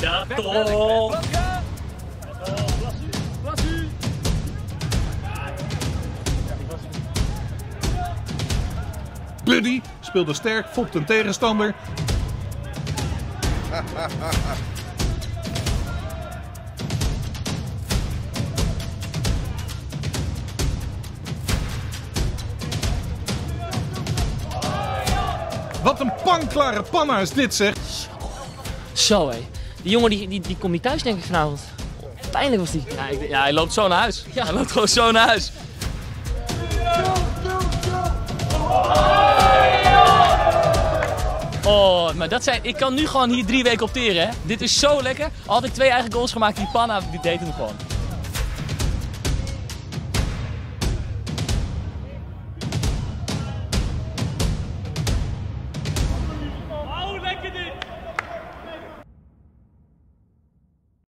Ja, toch. Buddy speelde sterk, fopt een tegenstander. Wat een panklare panna is dit zeg. Zo hé. Die jongen die, die, die komt niet thuis denk ik vanavond. Pijnlijk was die. Ja, ik- ja, hij loopt zo naar huis. Hij loopt gewoon zo naar huis. Oh, maar dat zijn, ik kan nu gewoon hier drie weken opteren. Hè. Dit is zo lekker. Al had ik twee eigen goals gemaakt, die Panna die deed hem gewoon.